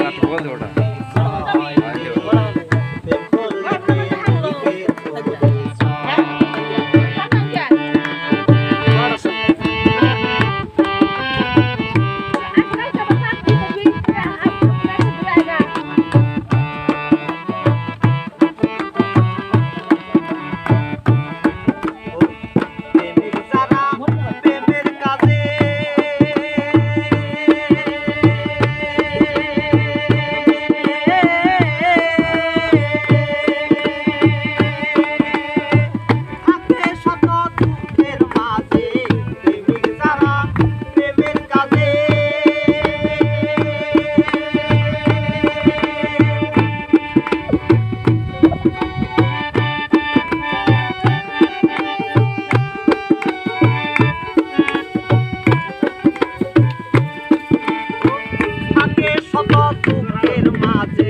ratu bolu orda. দুঃখের মাঝে?